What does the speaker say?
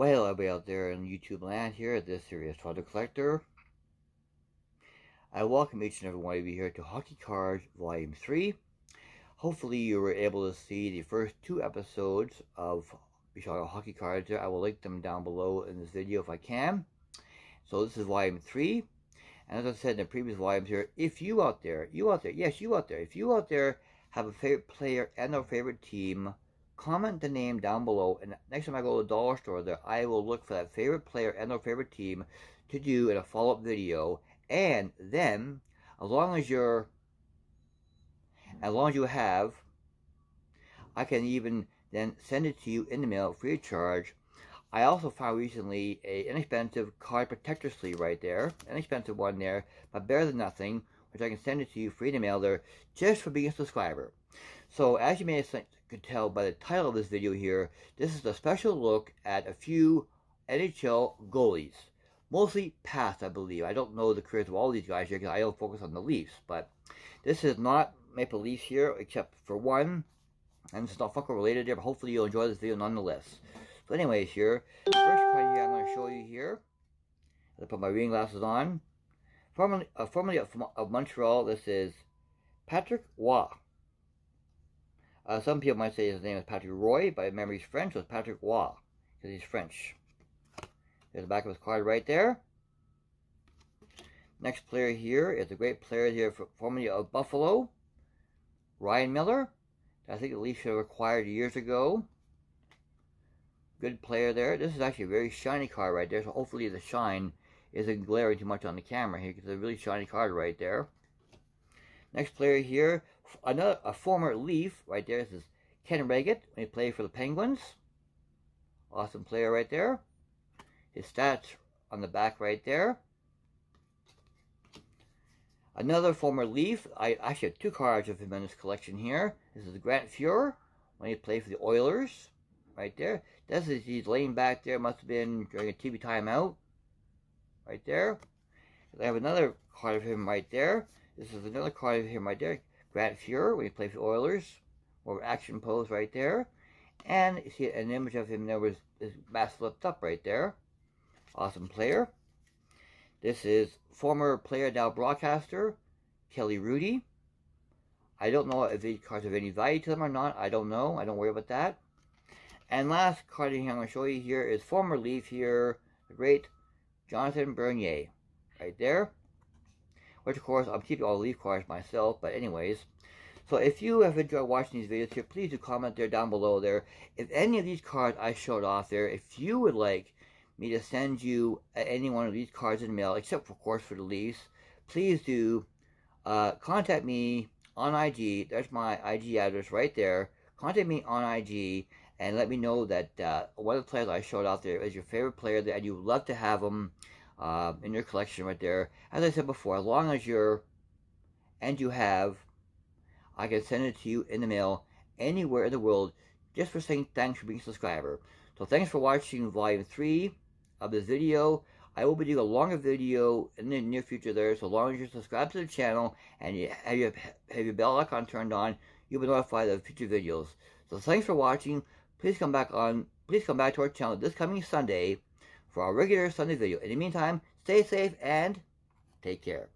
Well, everybody out there in YouTube land here, at this is Toronto Collector. I welcome each and every one of you here to Hockey Cards Volume 3. Hopefully you were able to see the first two episodes of Chicago Hockey Cards there. I will link them down below in this video if I can. So this is Volume 3. And as I said in the previous volumes here, if you out there, you out there, yes, you out there, if you out there have a favorite player and a favorite team, comment the name down below and next time I go to the dollar store there I will look for that favorite player and their favorite team to do in a follow-up video. And then as long as you're as long as you have I can even then send it to you in the mail free of charge. I also found recently a inexpensive card protector sleeve right there inexpensive one there but better than nothing which I can send it to you free in the mail there just for being a subscriber so as you may have could tell by the title of this video here, this is a special look at a few NHL goalies. Mostly past, I believe. I don't know the careers of all these guys here because I don't focus on the Leafs. But this is not Maple Leafs here, except for one. And it's not Funko related here, but hopefully you'll enjoy this video nonetheless. So anyways here, first card here I'm going to show you here. I put my reading glasses on. Formerly, uh, formerly of, of Montreal, this is Patrick Roy. Uh, some people might say his name is Patrick Roy, but remember he's French, so it's Patrick Roy, because he's French. There's the back of his card right there. Next player here is a great player here, formerly of Buffalo, Ryan Miller. I think at least should have acquired years ago. Good player there. This is actually a very shiny card right there, so hopefully the shine isn't glaring too much on the camera here, because it's a really shiny card right there. Next player here, another a former Leaf right there. This is Ken Wregget when he played for the Penguins. Awesome player right there. His stats on the back right there. Another former Leaf. I actually have two cards of him in this collection here. This is Grant Fuhr when he played for the Oilers. Right there. This is he's laying back there. Must have been during a TV timeout. Right there. I have another card of him right there. This is another card of him my dear. Grant Fuhr, when he played for Oilers. or action pose right there. And you see an image of him there with his mask flipped up right there. Awesome player. This is former player, now broadcaster, Kelly Hrudey. I don't know if these cards have any value to them or not. I don't know. I don't worry about that. And last card I'm going to show you here is former Leaf here, the great Jonathan Bernier. Right there which of course I'm keeping all the leaf cards myself, but anyways. So if you have enjoyed watching these videos here, please do comment there down below there. If any of these cards I showed off there, if you would like me to send you any one of these cards in the mail, except for, of course for the Leafs, please do uh, contact me on IG. There's my IG address right there. Contact me on IG and let me know that uh, one of the players I showed out there is your favorite player that you would love to have them uh, in your collection right there. As I said before, as long as you're, and you have, I can send it to you in the mail anywhere in the world just for saying thanks for being a subscriber. So thanks for watching volume 3 of this video. I will be doing a longer video in the near future there, so long as you subscribe to the channel and you have your, have your bell icon turned on, you'll be notified of future videos. So thanks for watching. Please come back on, please come back to our channel this coming Sunday for our regular Sunday video. In the meantime, stay safe and take care.